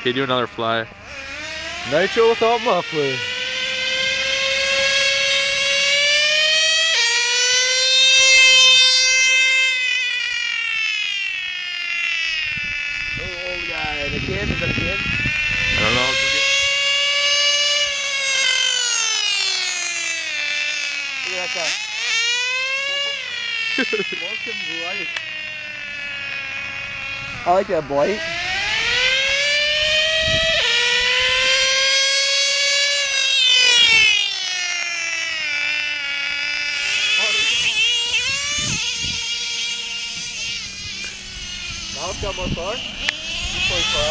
Okay, do another fly. Nitro without muffler. Oh, old guy. The kid? A kid? I don't know. Look at that guy. Welcome blight. I like that blight. Alta motor. E foi fora.